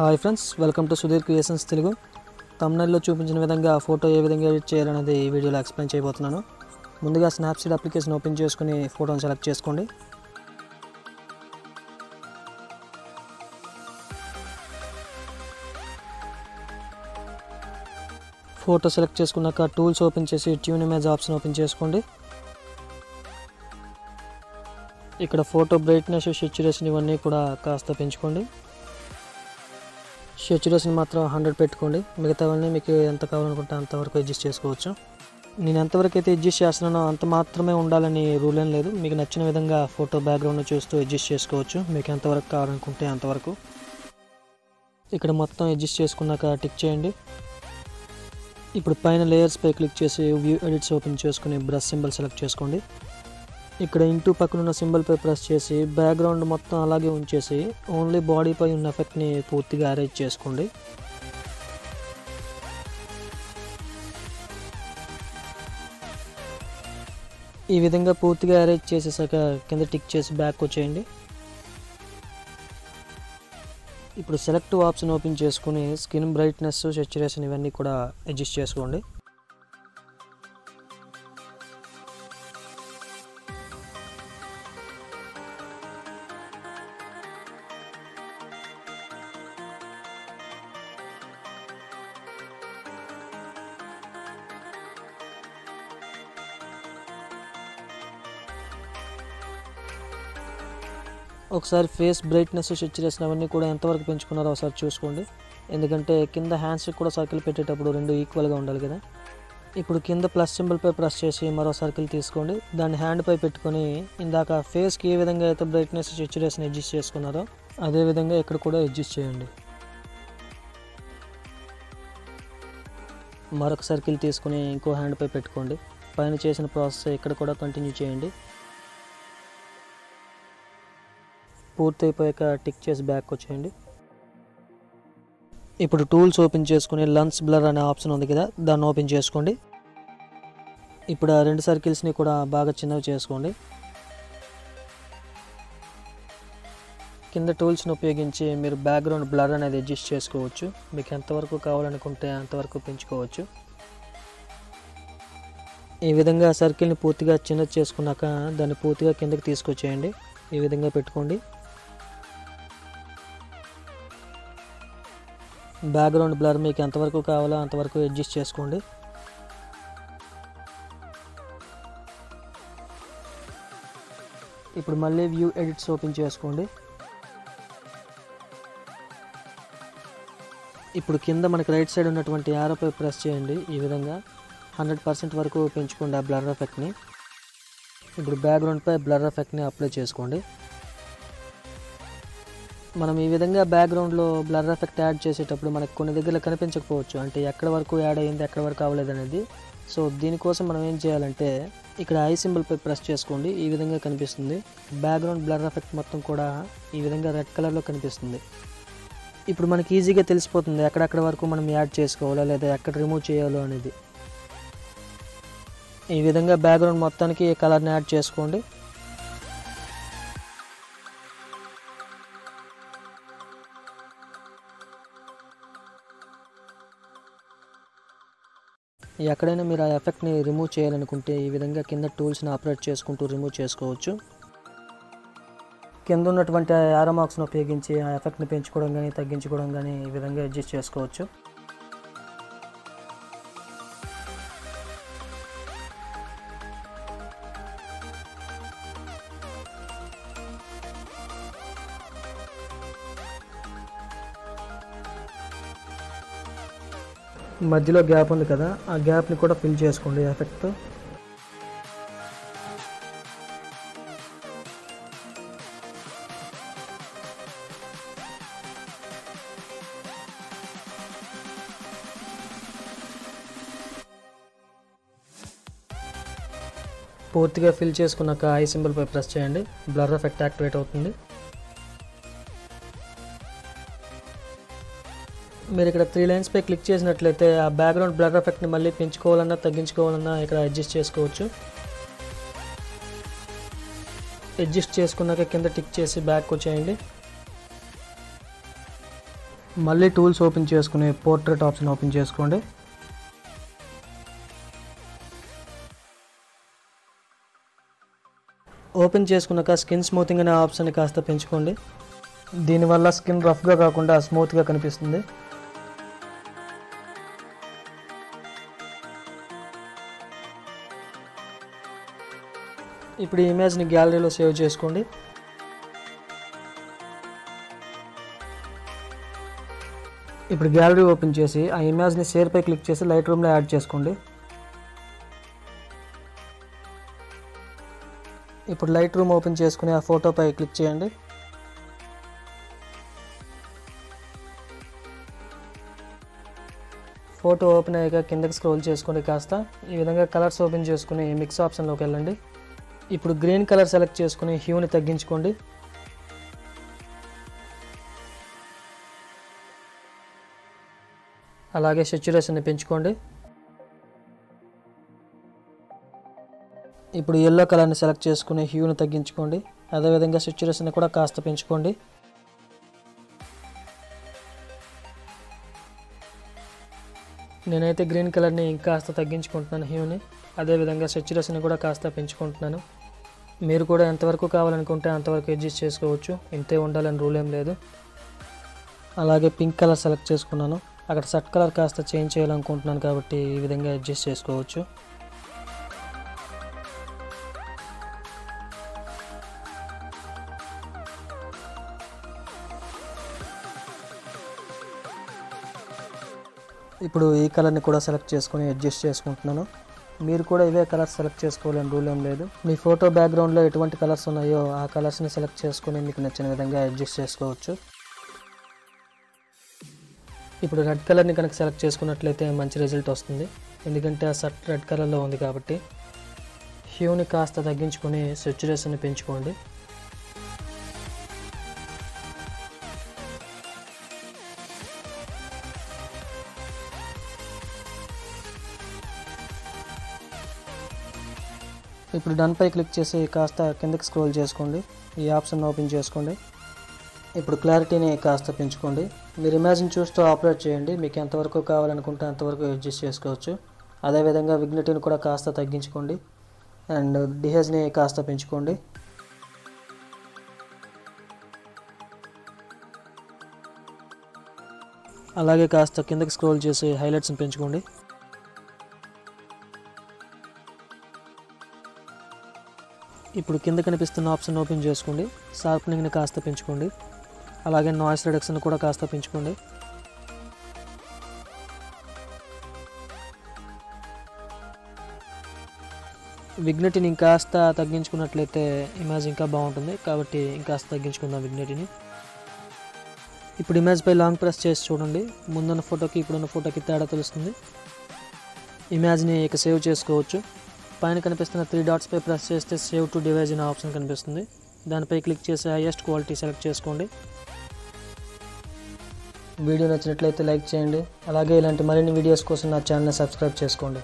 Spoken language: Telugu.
Hi friends welcome to Sudheer creations Telugu. తమిళలో చూపించిన విధంగా ఫోటో ఏ విధంగా ఎడిట్ చేయాలనేది ఈ వీడియోలో ఎక్స్ప్లెయిన్ చేయబోతున్నాను. ముందుగా స్నాప్సీడ్ అప్లికేషన్ ఓపెన్ చేసుకుని ఫోటోని సెలెక్ట్ చేసుకోండి. ఫోటో సెలెక్ట్ చేసుకున్నాక టూల్స్ ఓపెన్ చేసి ట్యూన్ ఇమేజ్ ఆప్షన్ ఓపెన్ చేసుకోండి. ఇక్కడ ఫోటో బ్రైట్నెస్ సెచ్యురేషన్ ఇవన్నీ కూడా కాస్త పెంచుకోండి. సెచ్యురేషన్ మాత్రం హండ్రెడ్ పెట్టుకోండి. మిగతావన్నీ మీకు ఎంత కావాలనుకుంటే అంతవరకు అడ్జస్ట్ చేసుకోవచ్చు. నేను ఎంతవరకు అయితే అడ్జస్ట్ చేస్తున్నానో అంత మాత్రమే ఉండాలని రూల్ ఏం లేదు. మీకు నచ్చిన విధంగా ఫోటో బ్యాక్గ్రౌండ్ చూస్తూ అడ్జస్ట్ చేసుకోవచ్చు. మీకు ఎంతవరకు కావాలనుకుంటే అంతవరకు. ఇక్కడ మొత్తం అడ్జస్ట్ చేసుకున్నాక టిక్ చేయండి. ఇప్పుడు పైన లేయర్స్పై క్లిక్ చేసి వ్యూ ఎడిట్స్ ఓపెన్ చేసుకుని బ్రష్ సింబల్ సెలెక్ట్ చేసుకోండి. ఇక్కడ ఇంటూ పక్కన ఉన్న సింబల్పై ప్రెస్ చేసి బ్యాక్గ్రౌండ్ మొత్తం అలాగే ఉంచేసి ఓన్లీ బాడీపై ఉన్న ఎఫెక్ట్ని పూర్తిగా అరేంజ్ చేసుకోండి. ఈ విధంగా పూర్తిగా అరేంజ్ చేసేసాక కింద టిక్ చేసి బ్యాక్ వచ్చేయండి. ఇప్పుడు సెలెక్ట్ ఆప్షన్ ఓపెన్ చేసుకుని స్కిన్ బ్రైట్నెస్ సెచ్యురేషన్ ఇవన్నీ కూడా అడ్జస్ట్ చేసుకోండి. ఒకసారి ఫేస్ బ్రైట్నెస్ స్విచ్ అవన్నీ కూడా ఎంతవరకు పెంచుకున్నారో ఒకసారి చూసుకోండి. ఎందుకంటే కింద హ్యాండ్స్కి కూడా సర్కిల్ పెట్టేటప్పుడు రెండు ఈక్వల్గా ఉండాలి కదా. ఇప్పుడు కింద ప్లస్ సింబల్పై ప్రెస్ చేసి మరో సర్కిల్ తీసుకోండి. దాన్ని హ్యాండ్పై పెట్టుకొని ఇందాక ఫేస్కి ఏ విధంగా అయితే బ్రైట్నెస్ సెచ్యురేషన్ అడ్జస్ట్ చేసుకున్నారో అదేవిధంగా ఇక్కడ కూడా అడ్జస్ట్ చేయండి. మరొక సర్కిల్ తీసుకుని ఇంకో హ్యాండ్పై పెట్టుకోండి. పైన చేసిన ప్రాసెస్ ఇక్కడ కూడా కంటిన్యూ చేయండి. పూర్తి అయిపోయాక టిక్ చేసి బ్యాక్ వచ్చేయండి. ఇప్పుడు టూల్స్ ఓపెన్ చేసుకుని లన్స్ బ్లర్ అనే ఆప్షన్ ఉంది కదా దాన్ని ఓపెన్ చేసుకోండి. ఇప్పుడు ఆ రెండు సర్కిల్స్ని కూడా బాగా చిన్నవి చేసుకోండి. కింద టూల్స్ని ఉపయోగించి మీరు బ్యాక్గ్రౌండ్ బ్లర్ అనేది అడ్జస్ట్ చేసుకోవచ్చు. మీకు ఎంతవరకు కావాలనుకుంటే అంతవరకు పెంచుకోవచ్చు. ఈ విధంగా సర్కిల్ని పూర్తిగా చిన్నది చేసుకున్నాక దాన్ని పూర్తిగా కిందకి తీసుకొచ్చేయండి. ఈ విధంగా పెట్టుకోండి. బ్యాక్గ్రౌండ్ బ్లర్ మీకు ఎంతవరకు కావాలో అంతవరకు అడ్జస్ట్ చేసుకోండి. ఇప్పుడు మళ్ళీ వ్యూ ఎడిట్స్ ఓపెన్ చేసుకోండి. ఇప్పుడు కింద మనకి రైట్ సైడ్ ఉన్నటువంటి యారోపై ప్రెస్ చేయండి. ఈ విధంగా హండ్రెడ్ పర్సెంట్ వరకు పెంచుకోండి ఆ బ్లర్ ఎఫెక్ట్ని ఇప్పుడు బ్యాక్గ్రౌండ్పై బ్లర్ ఎఫెక్ట్ని అప్లై చేసుకోండి. మనం ఈ విధంగా బ్యాక్గ్రౌండ్లో బ్లర్ ఎఫెక్ట్ యాడ్ చేసేటప్పుడు మనకు కొన్ని దగ్గర కనిపించకపోవచ్చు. అంటే ఎక్కడ వరకు యాడ్ అయ్యింది ఎక్కడ వరకు అవ్వలేదు అనేది. సో దీనికోసం మనం ఏం చేయాలంటే ఇక్కడ ఐ సింబల్పై ప్రెస్ చేసుకోండి. ఈ విధంగా కనిపిస్తుంది. బ్యాక్గ్రౌండ్ బ్లర్ ఎఫెక్ట్ మొత్తం కూడా ఈ విధంగా రెడ్ కలర్లో కనిపిస్తుంది. ఇప్పుడు మనకి ఈజీగా తెలిసిపోతుంది ఎక్కడెక్కడ వరకు మనం యాడ్ చేసుకోవాలో లేదా ఎక్కడ రిమూవ్ చేయాలో అనేది. ఈ విధంగా బ్యాక్గ్రౌండ్ మొత్తానికి ఈ కలర్ని యాడ్ చేసుకోండి. ఎక్కడైనా మీరు ఆ ఎఫెక్ట్ని రిమూవ్ చేయాలనుకుంటే ఈ విధంగా కింద టూల్స్ని ఆపరేట్ చేసుకుంటూ రిమూవ్ చేసుకోవచ్చు. కింద ఉన్నటువంటి యారో ఉపయోగించి ఆ ఎఫెక్ట్ని పెంచుకోవడం కానీ తగ్గించుకోవడం కానీ ఈ విధంగా అడ్జస్ట్ చేసుకోవచ్చు. మధ్యలో గ్యాప్ ఉంది కదా ఆ గ్యాప్ని కూడా ఫిల్ చేసుకోండి ఎఫెక్ట్ పూర్తిగా ఫిల్ చేసుకున్నాక ఐ సింబల్పై ప్రెస్ చేయండి. బ్లర్ ఎఫెక్ట్ యాక్టివేట్ అవుతుంది. మీరు ఇక్కడ త్రీ లైన్స్పై క్లిక్ చేసినట్లయితే ఆ బ్యాక్గ్రౌండ్ బ్లర్ ఎఫెక్ట్ని మళ్ళీ పెంచుకోవాలన్నా తగ్గించుకోవాలన్నా ఇక్కడ అడ్జస్ట్ చేసుకోవచ్చు. అడ్జస్ట్ చేసుకున్నాక కింద టిక్ చేసి బ్యాక్ వచ్చేయండి. మళ్ళీ టూల్స్ ఓపెన్ చేసుకుని పోర్ట్రేట్ ఆప్షన్ ఓపెన్ చేసుకోండి. ఓపెన్ చేసుకున్నాక స్కిన్ స్మూతింగ్ అనే ఆప్షన్ని కాస్త పెంచుకోండి. దీనివల్ల స్కిన్ రఫ్గా కాకుండా స్మూత్గా కనిపిస్తుంది. ఇప్పుడు ఈ ఇమేజ్ని గ్యాలరీలో సేవ్ చేసుకోండి. ఇప్పుడు గ్యాలరీ ఓపెన్ చేసి ఆ ఇమేజ్ని షేర్పై క్లిక్ చేసి లైట్ రూమ్లో యాడ్ చేసుకోండి. ఇప్పుడు లైట్ రూమ్ ఓపెన్ చేసుకుని ఆ ఫోటోపై క్లిక్ చేయండి. ఫోటో ఓపెన్ అయ్యాక కిందకి స్క్రోల్ చేసుకోండి కాస్త. ఈ విధంగా కలర్స్ ఓపెన్ చేసుకుని మిక్స్ ఆప్షన్లోకి వెళ్ళండి. ఇప్పుడు గ్రీన్ కలర్ సెలెక్ట్ చేసుకుని హ్యూని తగ్గించుకోండి. అలాగే సెచ్యురేషన్ని పెంచుకోండి. ఇప్పుడు ఎల్లో కలర్ని సెలెక్ట్ చేసుకుని హ్యూని తగ్గించుకోండి. అదేవిధంగా సెచ్యురేషన్ని కూడా కాస్త పెంచుకోండి. నేనైతే గ్రీన్ కలర్ని ఇంకాస్త తగ్గించుకుంటున్నాను హ్యూని. అదేవిధంగా సెచ్యురేషన్ని కూడా కాస్త పెంచుకుంటున్నాను. మీరు కూడా ఎంతవరకు కావాలనుకుంటే అంతవరకు అడ్జస్ట్ చేసుకోవచ్చు. ఇంతే ఉండాలని రూల్ ఏం లేదు. అలాగే పింక్ కలర్ సెలెక్ట్ చేసుకున్నాను. అక్కడ షర్ట్ కలర్ కాస్త చేంజ్ చేయాలనుకుంటున్నాను కాబట్టి ఈ విధంగా అడ్జస్ట్ చేసుకోవచ్చు. ఇప్పుడు ఈ కలర్ని కూడా సెలెక్ట్ చేసుకొని అడ్జస్ట్ చేసుకుంటున్నాను. మీరు కూడా ఇవే కలర్స్ సెలెక్ట్ చేసుకోవాలని రూల్ ఏం లేదు. మీ ఫోటో బ్యాక్గ్రౌండ్లో ఎటువంటి కలర్స్ ఉన్నాయో ఆ కలర్స్ని సెలెక్ట్ చేసుకుని మీకు నచ్చిన విధంగా అడ్జస్ట్ చేసుకోవచ్చు. ఇప్పుడు రెడ్ కలర్ని కనుక సెలెక్ట్ చేసుకున్నట్లయితే మంచి రిజల్ట్ వస్తుంది. ఎందుకంటే ఆ షర్ట్ రెడ్ కలర్లో ఉంది కాబట్టి హ్యూని కాస్త తగ్గించుకొని సెచ్యురేషన్ని పెంచుకోండి. ఇప్పుడు డన్పై క్లిక్ చేసి కాస్త కిందకి స్క్రోల్ చేసుకోండి. ఈ ఆప్షన్ ఓపెన్ చేసుకోండి. ఇప్పుడు క్లారిటీని కాస్త పెంచుకోండి. మీరు ఇమాజిన్ చూస్తూ ఆపరేట్ చేయండి. మీకు ఎంతవరకు కావాలనుకుంటే అంతవరకు అడ్జస్ట్ చేసుకోవచ్చు. అదేవిధంగా విగ్నిటీని కూడా కాస్త తగ్గించుకోండి. అండ్ డిహెజ్ని కాస్త పెంచుకోండి. అలాగే కాస్త కిందకి స్క్రోల్ చేసి హైలైట్స్ని పెంచుకోండి. ఇప్పుడు కింద కనిపిస్తున్న ఆప్షన్ ఓపెన్ చేసుకోండి. షార్పనింగ్ని కాస్త పెంచుకోండి. అలాగే నాయిస్ రిడక్షన్ కూడా కాస్త పెంచుకోండి. విగ్నటిని ఇంకాస్త తగ్గించుకున్నట్లయితే ఇమేజ్ ఇంకా బాగుంటుంది. కాబట్టి ఇంకాస్త తగ్గించుకుందాం విగ్నటిని. ఇప్పుడు ఇమేజ్పై లాంగ్ ప్రెస్ చేసి చూడండి. ముందున్న ఫోటోకి ఇప్పుడున్న ఫోటోకి తేడా తెలుస్తుంది. ఇమేజ్ని ఇక సేవ్ చేసుకోవచ్చు. పైన కనిపిస్తున్న త్రీ డాట్స్పై ప్రెస్ చేస్తే సేవ్ టు డివైజ్ అనే ఆప్షన్ కనిపిస్తుంది. దానిపై క్లిక్ చేసి హైయెస్ట్ క్వాలిటీ సెలెక్ట్ చేసుకోండి. వీడియో నచ్చినట్లయితే లైక్ చేయండి. అలాగే ఇలాంటి మరిన్ని వీడియోస్ కోసం నా ఛానల్ని సబ్స్క్రైబ్ చేసుకోండి.